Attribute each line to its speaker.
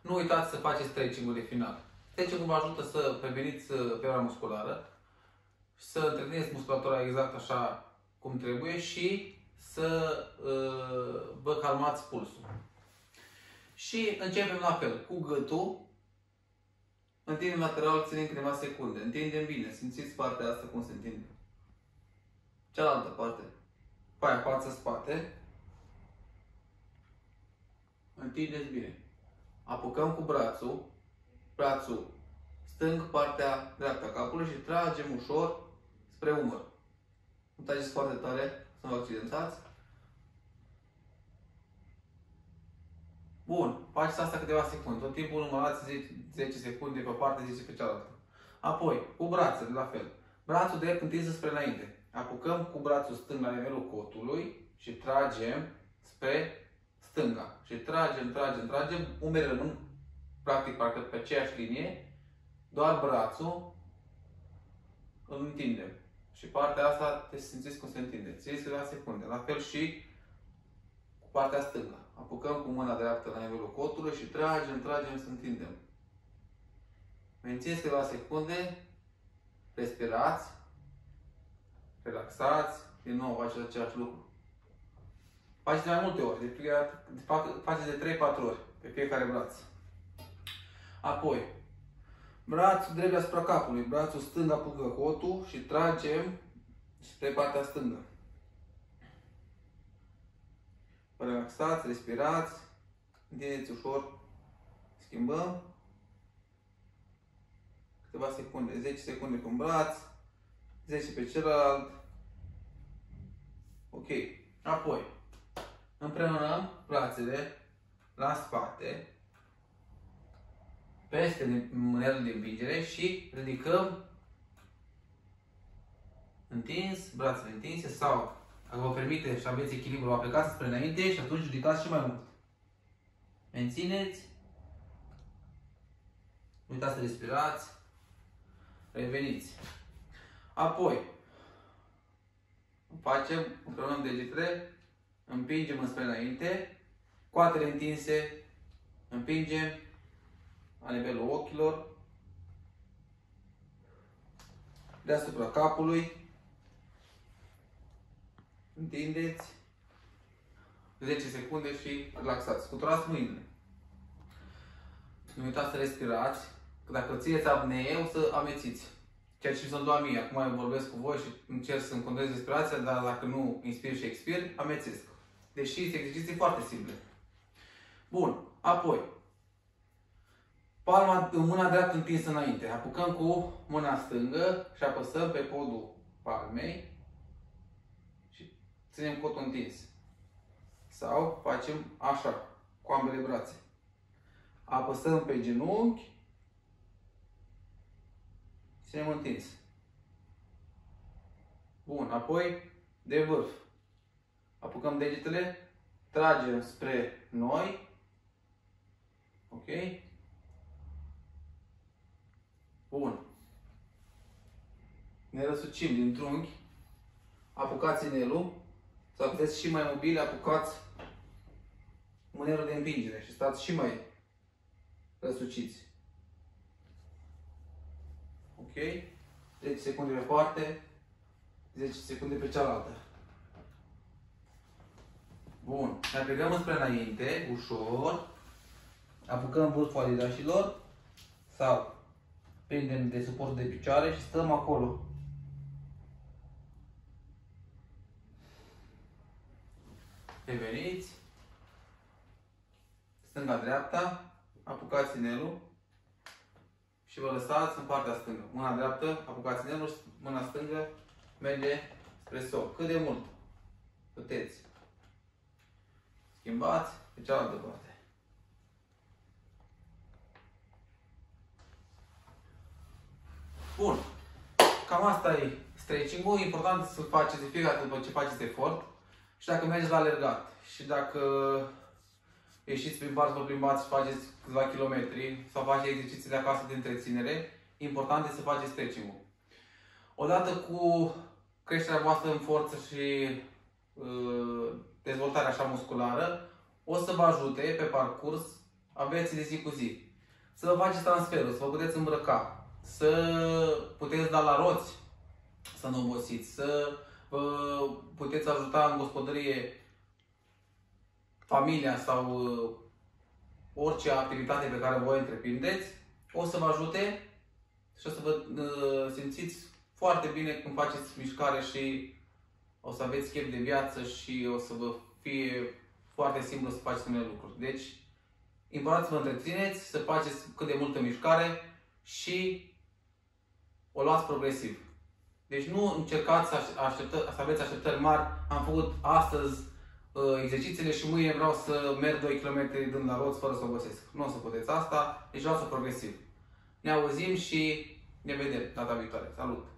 Speaker 1: nu uitați să faceți stretching-ul de final. Stretching-ul vă ajută să preveniți uh, pierderea musculară, să întrețineți musculatura exact așa cum trebuie și să uh, vă calmați pulsul. Și începem la fel, cu gâtul, întindem lateral, ținem câteva secunde, întindem bine, simțiți partea asta cum se întinde. Cealaltă parte, paia față-spate, întindeți bine. Apucăm cu brațul, brațul stâng, partea dreaptă a capului și tragem ușor spre umăr. Nu trageți foarte tare, să nu vă accidentați. Bun, faceți asta câteva secunde. Tot timpul numărați 10, 10 secunde pe o parte, 10 pe cealaltă. Apoi, cu brațele, la fel. Brațul drept întins spre înainte. Apucăm cu brațul stâng la nivelul cotului și tragem spre stânga. Și tragem, tragem, tragem. Umerii rămân practic parcă pe aceeași linie. Doar brațul îl întindem. Și partea asta te simțiți cum se întinde. Țineți la secunde. La fel și cu partea stângă. Apucăm cu mâna dreaptă la nivelul cotului și tragem, tragem, să întindem. Mențineți câteva secunde, respirați, relaxați, din nou faceți același lucru. Faceți de mai multe ori, de fiecare, faceți de 3-4 ori pe fiecare braț. Apoi, brațul drept asupra capului, brațul stâng apucă cotul și tragem spre partea stângă. Vă relaxați, respirați, întindeți ușor, schimbăm. Câteva secunde, 10 secunde pe un braț, 10 pe celălalt. Ok. Apoi, împreunăm brațele la spate, peste mânerul de împingere și ridicăm întins, brațele întinse sau dacă vă permite și aveți echilibru, aplicați spre înainte și atunci ridicați și mai mult. Mențineți. Uitați să respirați. Reveniți. Apoi, facem, împreună degetele, împingem înspre înainte, coatele întinse, împingem la nivelul ochilor, deasupra capului, întindeți 10 secunde și relaxați. Scuturați mâinile. Nu uitați să respirați, că dacă țineți apnee, o să amețiți. Ceea ce sunt doar mie. Acum eu vorbesc cu voi și încerc să-mi controlez respirația, dar dacă nu inspir și expir, amețesc. Deși sunt exerciții foarte simple. Bun. Apoi, palma în mâna dreaptă întinsă înainte. Apucăm cu mâna stângă și apăsăm pe podul palmei ținem cotul întins. Sau facem așa, cu ambele brațe. Apăsăm pe genunchi, ținem întins. Bun, apoi de vârf. Apucăm degetele, tragem spre noi. Ok? Bun. Ne răsucim din trunchi. Apucați inelul sau puteți și mai mobil, apucați mânerul de împingere și stați și mai răsuciți. Ok? 10 secunde pe parte, 10 secunde pe cealaltă. Bun. Ne plecăm înspre înainte, ușor. Apucăm vârful adidașilor sau prindem de suport de picioare și stăm acolo. reveniți, stânga-dreapta, apucați inelul și vă lăsați în partea stângă. Mâna dreaptă, apucați inelul, mâna stângă merge spre sol. Cât de mult puteți. Schimbați pe cealaltă parte. Bun. Cam asta e stretching-ul. Important să faceți de fiecare dată după ce faceți efort. Și dacă mergeți la alergat și dacă ieșiți prin bar, vă plimbați și faceți câțiva kilometri sau faceți exerciții de acasă de întreținere, important este să faceți stretching-ul. Odată cu creșterea voastră în forță și uh, dezvoltarea așa musculară, o să vă ajute pe parcurs aveți de zi cu zi. Să vă faceți transferul, să vă puteți îmbrăca, să puteți da la roți, să nu obosiți, să vă puteți ajuta în gospodărie familia sau uh, orice activitate pe care voi întreprindeți, o să vă ajute și o să vă uh, simțiți foarte bine când faceți mișcare și o să aveți chef de viață și o să vă fie foarte simplu să faceți unele lucruri. Deci, important să vă întrețineți, să faceți cât de multă mișcare și o luați progresiv. Deci nu încercați să, așteptă, să aveți așteptări mari. Am făcut astăzi uh, exercițiile și mâine vreau să merg 2 km dând la roți fără să obosesc. Nu o să puteți asta, deci luați-o progresiv. Ne auzim și ne vedem data viitoare. Salut!